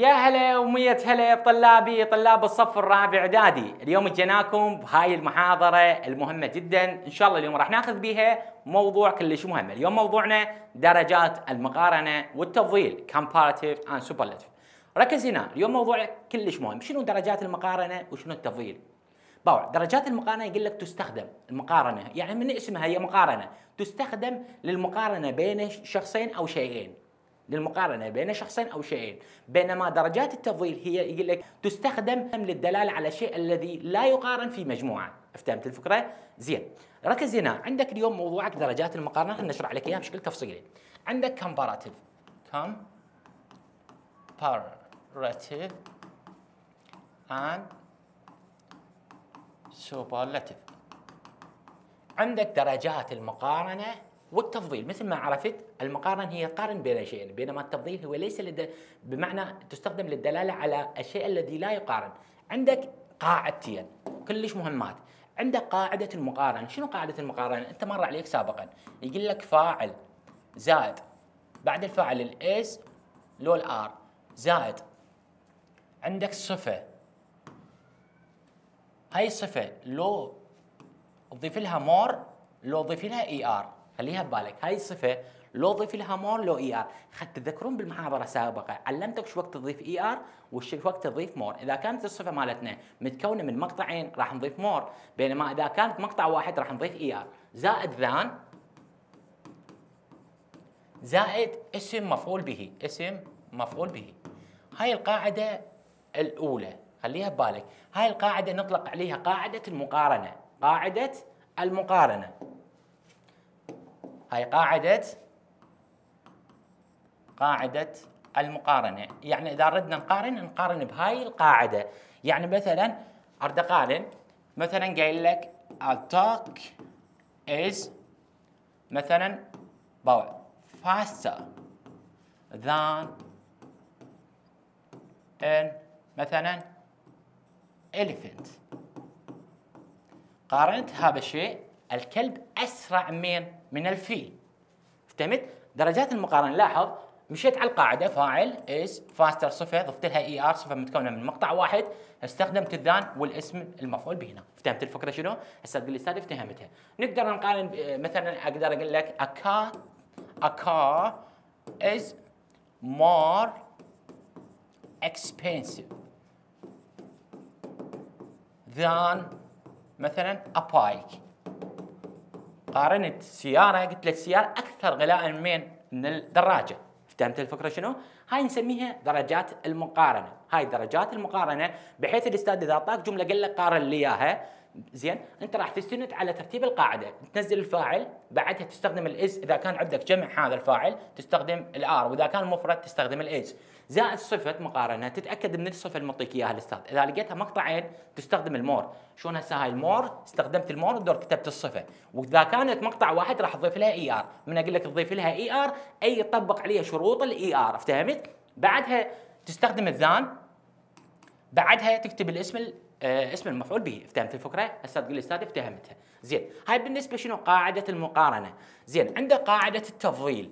يا هلا ومية هلا بطلابي طلاب الصف الرابع إعدادي، اليوم جيناكم بهاي المحاضرة المهمة جدا، إن شاء الله اليوم راح ناخذ بها موضوع كلش مهم، اليوم موضوعنا درجات المقارنة والتفضيل comparative and superlative. ركز هنا، اليوم موضوع كلش مهم، شنو درجات المقارنة وشنو التفضيل؟ باوع. درجات المقارنة يقول لك تستخدم المقارنة، يعني من اسمها هي مقارنة، تستخدم للمقارنة بين شخصين أو شيئين. للمقارنة بين شخصين أو شيئين. بينما درجات التفضيل هي يقول لك تستخدم للدلاله على الشيء الذي لا يقارن في مجموعة. فهمت الفكرة؟ زين. ركز هنا. عندك اليوم موضوعك درجات المقارنة. خلينا نشرح لك إياها بشكل تفصيلي. عندك comparative. Comparative and superlative. عندك درجات المقارنة والتفضيل مثل ما عرفت المقارنة هي قارن بين شيئين بينما التفضيل هو ليس لد... بمعنى تستخدم للدلالة على الشيء الذي لا يقارن. عندك قاعدتين كلش مهمات. عندك قاعدة المقارنة. شنو قاعدة المقارنة؟ أنت مر عليك سابقا. يقول لك فاعل زائد بعد الفاعل الإس لو الار زائد. عندك صفة. هاي الصفة لو تضيف لها more لو تضيف لها er. خليها ببالك. هاي الصفه لو ضيف لها more لو er خد تذكرون بالمحاضرة السابقة. علمتك شو وقت تضيف er وش وقت تضيف more إذا كانت الصفة مالتنا متكونة من مقطعين راح نضيف more بينما إذا كانت مقطع واحد راح نضيف er زائد than زائد اسم مفعول به. اسم مفعول به. هاي القاعدة الأولى. خليها ببالك. هاي القاعدة نطلق عليها قاعدة المقارنة. قاعدة المقارنة. هاي قاعدة قاعدة المقارنة. يعني إذا ردنا نقارن نقارن بهاي القاعدة. يعني مثلا أرد أقارن. مثلا قايل لك التوك is مثلا باوع. Faster than an مثلا elephant. قارنت هذا الشيء. الكلب أسرع من من الفيل. افتهمت درجات المقارنة. لاحظ مشيت على القاعدة. فاعل is faster صفه ضفت لها er صفة متكونة من مقطع واحد. استخدمت ال than والاسم المفعول به هنا. فهمت الفكرة شنو؟ هسه تقول لي أستاذ افتهمتها نقدر نقارن مثلا أقدر أقول لك a car a car is more expensive than مثلا a bike قارنت السياره قلت لك السياره أكثر غلاء من من الدراجة. فهمت الفكرة شنو؟ هاي نسميها درجات المقارنة، هاي درجات المقارنة بحيث الأستاذ إذا أعطاك جملة قال لك قارن لي إياها. زين؟ أنت راح تستند على ترتيب القاعدة. تنزل الفاعل بعدها تستخدم ال is إذا كان عندك جمع هذا الفاعل تستخدم ال are وإذا كان مفرد تستخدم ال is زائد صفة مقارنة تتأكد من الصفة اللي معطيك إياها الأستاذ. إذا لقيتها مقطعين تستخدم ال more. شلون هسه هاي ال more؟ استخدمت ال more ودور كتبت الصفة. وإذا كانت مقطع واحد راح تضيف لها er من أقول لك تضيف لها er أي يطبق عليها شروط ال er فهمت بعدها تستخدم ال than بعدها تكتب الاسم آه اسم المفعول به. فهمت الفكرة؟ هسه تقول لي أستاذ افتهمتها. زين. هاي بالنسبة شنو؟ قاعدة المقارنة. زين. عندك قاعدة التفضيل.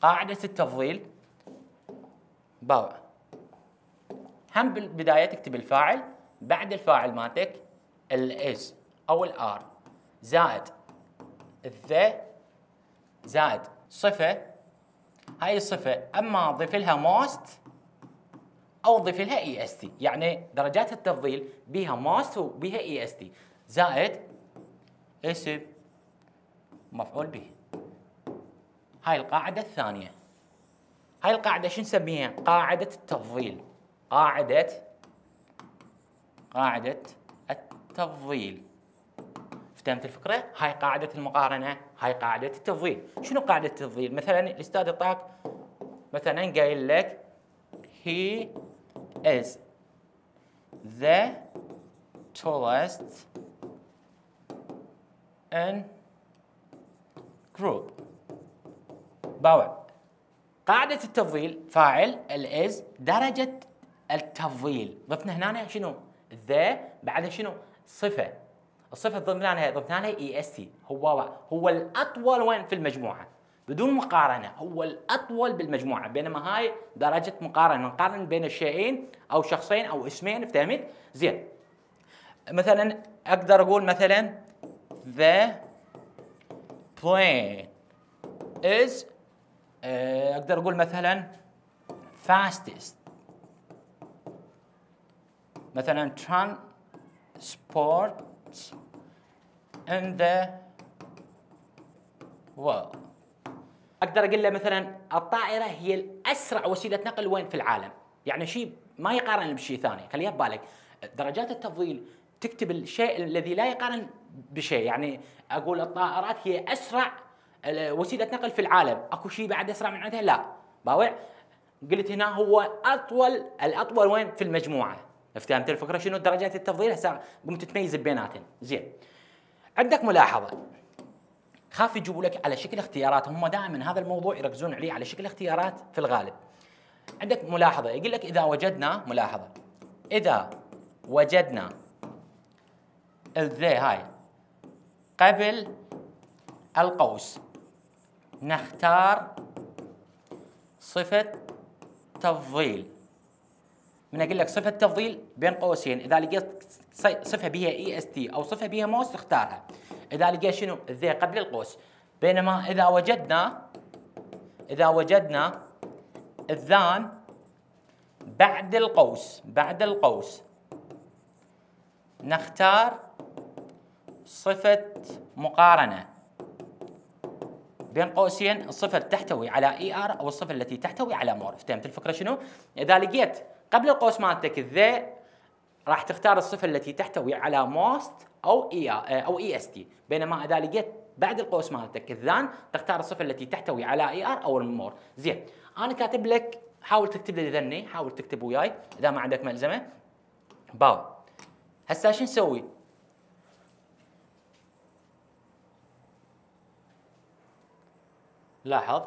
قاعدة التفضيل. باوع هم بالبدايه تكتب الفاعل بعد الفاعل مالتك ال is أو ال are زائد ال the زائد صفة. هاي الصفة أما اضيف لها most أو اضيف لها est يعني درجات التفضيل بها most وبها est زائد اسم مفعول به. هاي القاعدة الثانية. هاي القاعدة شو نسميها؟ قاعدة التفضيل. قاعدة قاعدة التفضيل. فهمت الفكرة؟ هاي قاعدة المقارنة هاي قاعدة التفضيل. شنو قاعدة التفضيل؟ مثلا الأستاذ يعطاك مثلا قايل لك he is the tallest in group. باوع قاعدة التفضيل فاعل ال is درجة التفضيل. ضفنا هنا شنو؟ the بعدها شنو؟ صفة. الصفة ضفنا لها ضفنا لها est هو هو الأطول وين في المجموعة؟ بدون مقارنة. هو الأطول بالمجموعة. بينما هاي درجة مقارنة. نقارن بين الشيئين أو شخصين أو اسمين فهمت زين. مثلا أقدر أقول مثلا the plane is أقدر أقول مثلا fastest. مثلا transport in the world. أقدر أقول له مثلا الطائرة هي الأسرع وسيلة نقل وين في العالم. يعني شيء ما يقارن بشيء ثاني. خليها ببالك. درجات التفضيل تكتب الشيء الذي لا يقارن بشيء. يعني أقول الطائرات هي أسرع وسيلة نقل في العالم. أكو شيء بعد اسرع من عندها؟ لا. باوع. قلت هنا هو أطول الأطول وين؟ في المجموعة. فهمت الفكرة؟ شنو درجات التفضيل؟ هسه قمت تميز بيناتهم. زين. عندك ملاحظة. خاف يجيبوا لك على شكل اختيارات. هم دائما هذا الموضوع يركزون عليه على شكل اختيارات في الغالب. عندك ملاحظة. يقول لك إذا وجدنا ملاحظة. إذا وجدنا الذي هاي. قبل القوس. نختار صفة تفضيل. من أقول لك صفة تفضيل بين قوسين. إذا لقيت صفة بها est أو صفة بها most اختارها. إذا لقيت شنو؟ the قبل القوس. بينما إذا وجدنا إذا وجدنا ال than بعد القوس بعد القوس نختار صفة مقارنة. بين قوسين الصفة تحتوي على er أو الصفة التي تحتوي على more. فهمت الفكرة شنو؟ إذا لقيت قبل القوس مالتك the راح تختار الصفة التي تحتوي على most أو e أو est بينما إذا لقيت بعد القوس مالتك ال than تختار الصفة التي تحتوي على er أو ال more. زين أنا كاتب لك حاول تكتب لي ذني حاول تكتب وياي إذا ما عندك ملزمة. باوع. هسه شو نسوي؟ لاحظ.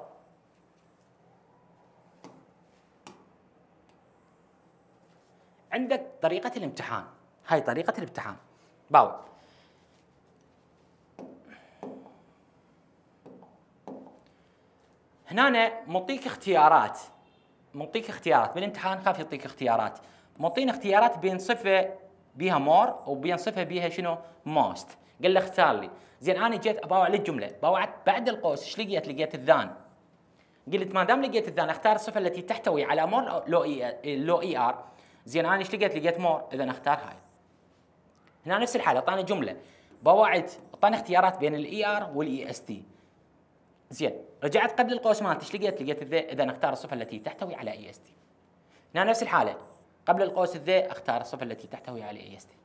عندك طريقة الامتحان. هاي طريقة الامتحان. باوع. هنا معطيك اختيارات. معطيك اختيارات. بالامتحان خاف يعطيك اختيارات. معطينا اختيارات بين صفة بيها more وبين صفة بيها شنو؟ most قال له اختار لي. زين أنا جيت أباوع للجملة. باوعت بعد القوس. إيش لقيت؟ لقيت ال than. قلت ما دام لقيت ال than أختار الصفة التي تحتوي على more لو e لو er. زين أنا إيش لقيت؟ لقيت more. اذا أختار هاي. هنا نفس الحالة أعطاني جملة. باوعت أعطاني اختيارات بين ال er وال est زين رجعت قبل القوس مالتي. إيش لقيت؟ لقيت ال the اذا أختار الصفة التي تحتوي على est هنا نفس الحالة. قبل القوس ال the أختار الصفة التي تحتوي على est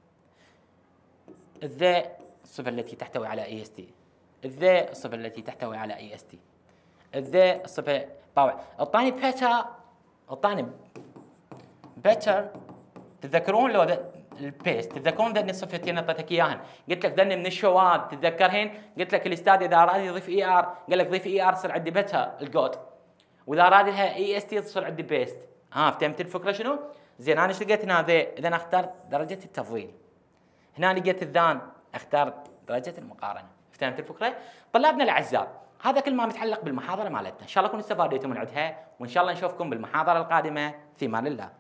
الذي الصفة التي تحتوي على تي الذي الصفة التي تحتوي على تي الذي الصفة باوع اعطاني better اعطاني better تتذكرون لو ال best تتذكرون ذني الصفتين اعطيتك إياهن. قلت لك ذني من الشواذ تتذكرهن؟ قلت لك الاستاذ إذا أراد يضيف ER قال لك ضيف ER تصير عندي better ال good وإذا أراد لها EST تصير عندي best. ها فهمت الفكرة شنو؟ زين أنا إيش لقيت هنا؟ إذا اخترت درجة التفضيل. هنا لقيت الذان. اختار درجة المقارنة. فهمت الفكرة؟ طلابنا الاعزاء هذا كل ما متعلق بالمحاضرة مالتنا. إن شاء الله تكونوا استفاديتوا من عندها وإن شاء الله نشوفكم بالمحاضرة القادمة. في أمان الله.